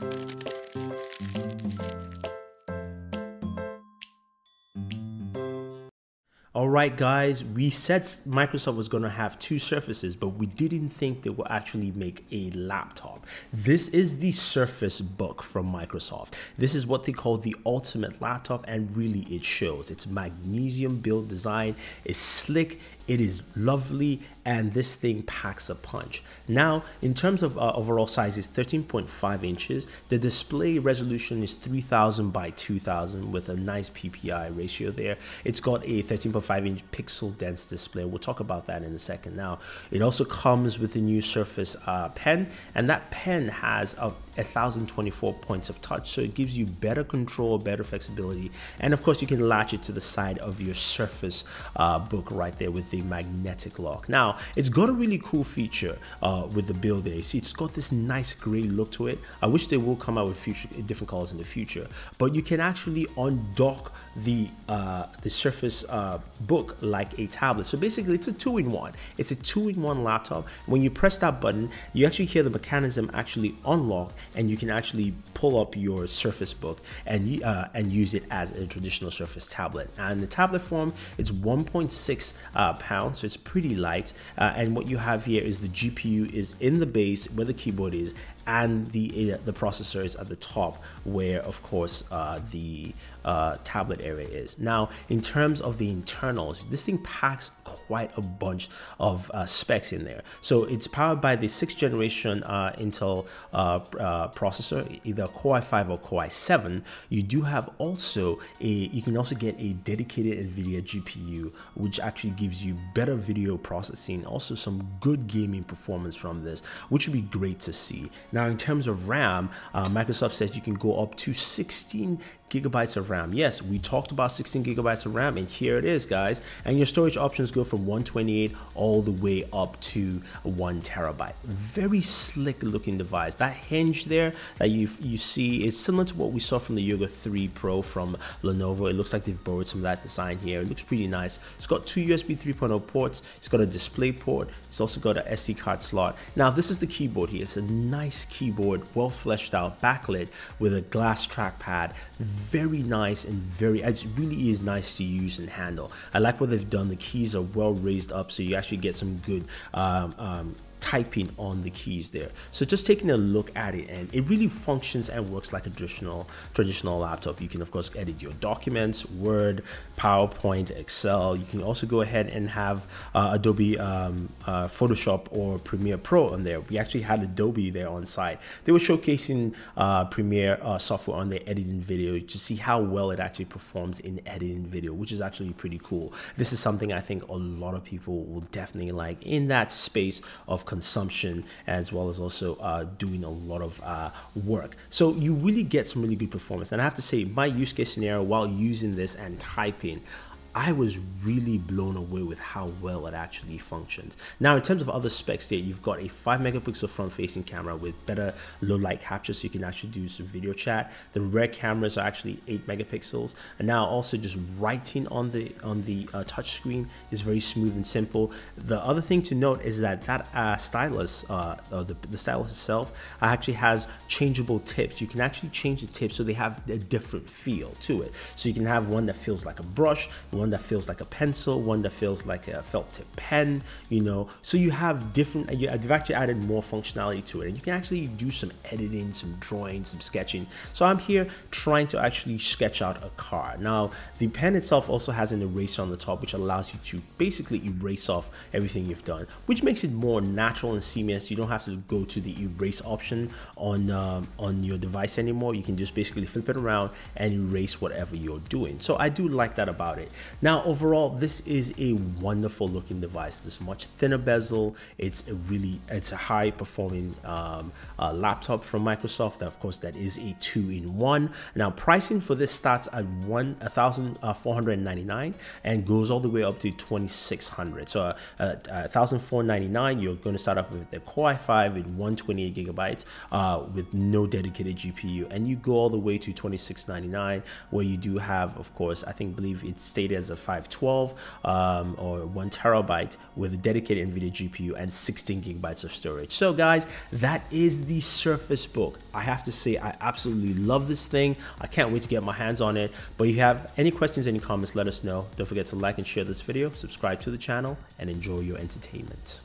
Thank you. All right, guys, we said Microsoft was going to have two surfaces, but we didn't think they will actually make a laptop. This is the Surface Book from Microsoft. This is what they call the ultimate laptop, and really it shows. It's magnesium build design, it's slick, it is lovely and this thing packs a punch. Now, in terms of uh, overall size, it's 13.5 inches. The display resolution is 3000 by 2000 with a nice PPI ratio there. It's got a 13.5 inch pixel dense display. We'll talk about that in a second. Now, it also comes with a new Surface uh, pen, and that pen has a 1024 points of touch, so it gives you better control, better flexibility, and of course, you can latch it to the side of your Surface uh, book right there with the magnetic lock. Now, it's got a really cool feature uh, with the build there. You see, it's got this nice gray look to it. I wish they will come out with future different colors in the future, but you can actually undock the uh, the Surface uh, Book like a tablet. So basically, it's a two-in-one. It's a two-in-one laptop. When you press that button, you actually hear the mechanism actually unlock, and you can actually pull up your Surface Book and uh, and use it as a traditional Surface tablet. And the tablet form, it's 1.6 uh, pounds, so it's pretty light. Uh, and what you have here is the GPU is in the base where the keyboard is, and the uh, the processor is at the top where of course uh, the uh, tablet area is. Now in terms of the internals, this thing packs quite a bunch of uh, specs in there. So it's powered by the sixth generation uh, Intel uh, processor, either Core i5 or Core i7. You do have also a, you can also get a dedicated NVIDIA GPU, which actually gives you better video processing, also some good gaming performance from this, which would be great to see. Now, in terms of RAM, uh, Microsoft says you can go up to 16 gigabytes of RAM. Yes, we talked about 16 gigabytes of RAM, and here it is, guys. And your storage options go from 128 all the way up to one terabyte. Very slick looking device. That hinge there that you you see is similar to what we saw from the Yoga 3 Pro from Lenovo. It looks like they've borrowed some of that design here. It looks pretty nice. It's got two USB 3.0 ports. It's got a display port. It's also got a SD card slot. Now, this is the keyboard here. It's a nice keyboard, well fleshed out, backlit with a glass trackpad very nice and very it really is nice to use and handle i like what they've done. The keys are well raised up so you actually get some good um, um, typing on the keys there. So just taking a look at it and it really functions and works like a traditional traditional laptop. You can of course edit your documents, Word, PowerPoint, Excel. You can also go ahead and have uh, Adobe um, uh, Photoshop or Premiere Pro on there. We actually had Adobe there on site. They were showcasing uh, Premiere uh, software on their editing video to see how well it actually performs in editing video, which is actually pretty cool. This is something I think a lot of people will definitely like in that space of consumption as well as also uh, doing a lot of uh, work. So you really get some really good performance. And I have to say, my use case scenario while using this and typing, I was really blown away with how well it actually functions. Now, in terms of other specs there, you've got a 5 megapixel front facing camera with better low light capture so you can actually do some video chat. The rear cameras are actually 8 megapixels. And now also just writing on the on the uh, touch screen is very smooth and simple. The other thing to note is that that uh, stylus, uh, the, the stylus itself, actually has changeable tips. You can actually change the tips so they have a different feel to it. So you can have one that feels like a brush, one that feels like a pencil, one that feels like a felt tip pen, you know. So you have different, I've actually added more functionality to it and you can actually do some editing, some drawing, some sketching. So I'm here trying to actually sketch out a car. Now, the pen itself also has an eraser on the top, which allows you to basically erase off everything you've done, which makes it more natural and seamless. You don't have to go to the erase option on, um, on your device anymore. You can just basically flip it around and erase whatever you're doing. So I do like that about it. Now, overall, this is a wonderful looking device. This much thinner bezel. It's a really, it's a high performing um, uh, laptop from Microsoft. Of course, that is a two in one. Now, pricing for this starts at one thousand uh, four hundred ninety nine and goes all the way up to twenty six hundred. So, uh, uh, thousand four ninety nine, you're going to start off with the Core i5 with one twenty eight gigabytes uh, with no dedicated GPU, and you go all the way to twenty six ninety nine, where you do have, of course, I think believe it's stated as a 512 um, or one terabyte with a dedicated NVIDIA GPU and 16 gigabytes of storage. So guys, that is the Surface Book. I have to say, I absolutely love this thing. I can't wait to get my hands on it. But if you have any questions, any comments, let us know. Don't forget to like and share this video, subscribe to the channel, and enjoy your entertainment.